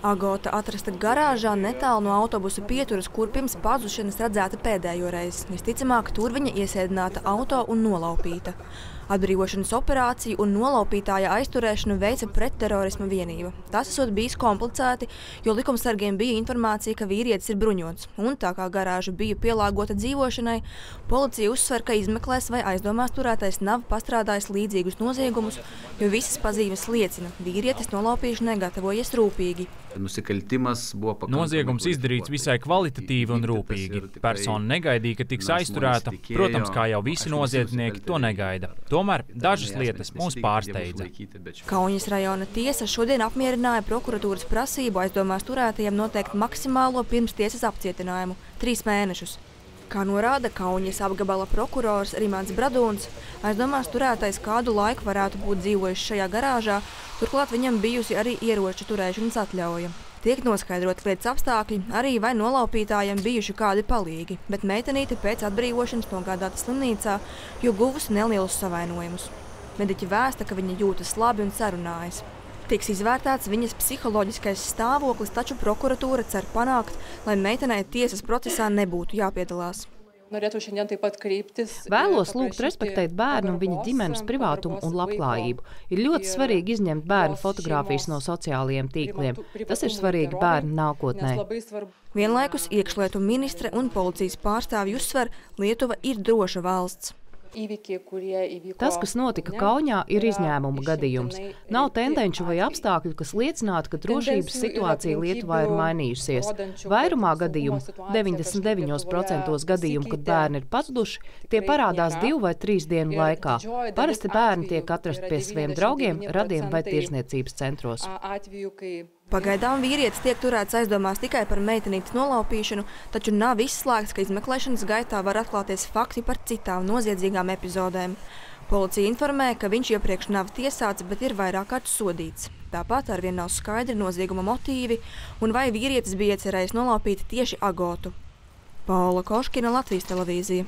Agota atrasta garāžā netālu no autobusa pieturas, kur pirms pazušanas redzēta pēdējo reizi. Visticamāk, tur viņa iesēdināta auto un nolaupīta. Atbrīvošanas operāciju un nolaupītāja aizturēšanu veica pretterorisma vienība. Tas esot bijis komplicēti, jo likumsargiem bija informācija, ka vīrietis ir bruņots. Un tā kā garāža bija pielāgota dzīvošanai, policija uzsver, ka izmeklēs, vai aizdomās turētais nav pastrādājis līdzīgus noziegumus, jo visas pazīmes liecina, vīrietis nolaupīšanai gatavojies rūpīgi. Noziegums izdarīts visai kvalitatīvi un rūpīgi. Persona negaidīja, ka tiks aizturēta. Protams, kā jau visi noziedznieki to negaida. Tomēr dažas lietas mūs pārsteidza. Kaunas rajona tiesa šodien apmierināja prokuratūras prasību aizdomās turētajiem noteikt maksimālo pirmstiesas apcietinājumu - trīs mēnešus. Kā norāda Kaunas apgabala prokurors Rimants Bradūns, aizdomās turētais kādu laiku varētu būt dzīvojis šajā garāžā, turklāt viņam bijusi arī ieroču turēšanas atļauja. Tiek noskaidroti lietas apstākļi, arī vai nolaupītājiem bijuši kādi palīgi, bet meitenīte pēc atbrīvošanas nogādāta slimnīcā, jo guvusi nelielus savainojumus. Mediķi vēsta, ka viņa jūtas labi un sarunājas. Tiks izvērtēts viņas psiholoģiskais stāvoklis, taču prokuratūra cer panākt, lai meitenei tiesas procesā nebūtu jāpiedalās. Vēlos lūgt respektēt bērnu un viņa ģimenes privātumu un labklājību. Ir ļoti svarīgi izņemt bērnu fotogrāfijas no sociālajiem tīkliem. Tas ir svarīgi bērnu nākotnē. Vienlaikus iekšlietu ministre un policijas pārstāvji uzsver, Lietuva ir droša valsts. Tas, kas notika Kaunijā, ir izņēmuma gadījums. Nav tendenču vai apstākļu, kas liecinātu, ka drošības situācija Lietuvā ir mainījusies. Vairumā gadījumu, 99% gadījumu, kad bērni ir pazuduši, tie parādās divu vai trīs dienu laikā. Parasti bērni tiek atrasti pie saviem draugiem, radiem vai tirzniecības centros. Pagaidām vīrietis tiek turēts aizdomās tikai par meitenītes nolaupīšanu, taču nav izslēgts, ka izmeklēšanas gaitā var atklāties fakti par citām noziedzīgām epizodēm. Policija informē, ka viņš iepriekš nav tiesāts, bet ir vairāk kārt sodīts. Tāpat arvien nav skaidri nozieguma motīvi un vai vīrietis bija iecerējis nolaupīt tieši Agotu. Paula Koškina, Latvijas televīzija.